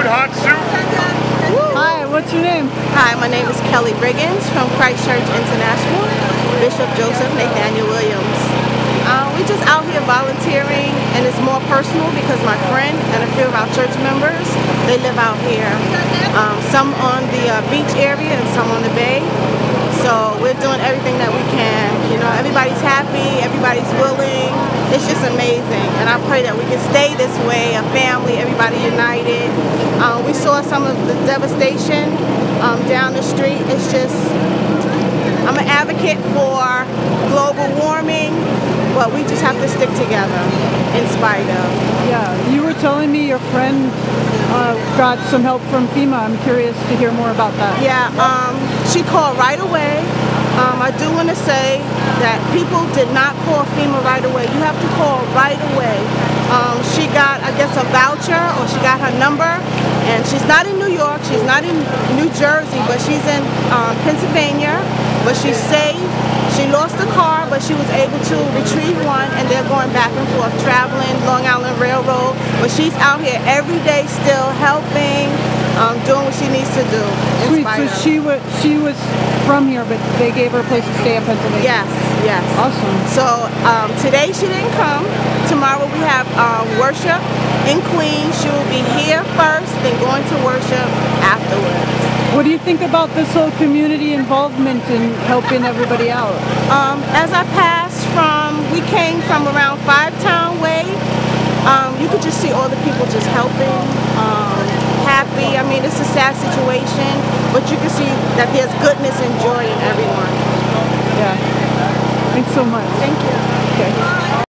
food, hot soup. Hi, what's your name? Hi, my name is Kelly Riggins from Christ Church International, Bishop Joseph Nathaniel Williams. Uh, we just out here volunteering and it's more personal because my friend and a few of our church members, they live out here. Um, some on the uh, beach area and some on the bay. So we're doing everything that we can. You know, everybody's happy, everybody's willing. It's just amazing. And I pray that we can stay this way, a family, everybody united. Um, we saw some of the devastation um, down the street. It's just, I'm an advocate for global warming, but we just have to stick together in spite of. Yeah, you were telling me your friend uh, got some help from FEMA. I'm curious to hear more about that. Yeah, um, she called right away. I do want to say that people did not call FEMA right away. You have to call right away. Um, she got, I guess, a voucher or she got her number. And she's not in New York, she's not in New Jersey, but she's in um, Pennsylvania. But she's safe. She lost the car, but she was able to retrieve one, and they're going back and forth, traveling Long Island Railroad. But she's out here every day still helping, um, doing what she needs to do. Sweet. So of. she was she was from here, but they gave her a place to stay in Pennsylvania. Yes, yes. Awesome. So um, today she didn't come. Tomorrow we have um, worship in Queens. She will be here first, then going to worship afterwards. What do you think about this whole community involvement in helping everybody out? Um, as I passed from, we came from around Five Town Way. Um, you could just see all the people just helping, um, mean, it's a sad situation, but you can see that there's goodness and joy in everyone. Yeah. Thanks so much. Thank you. Okay.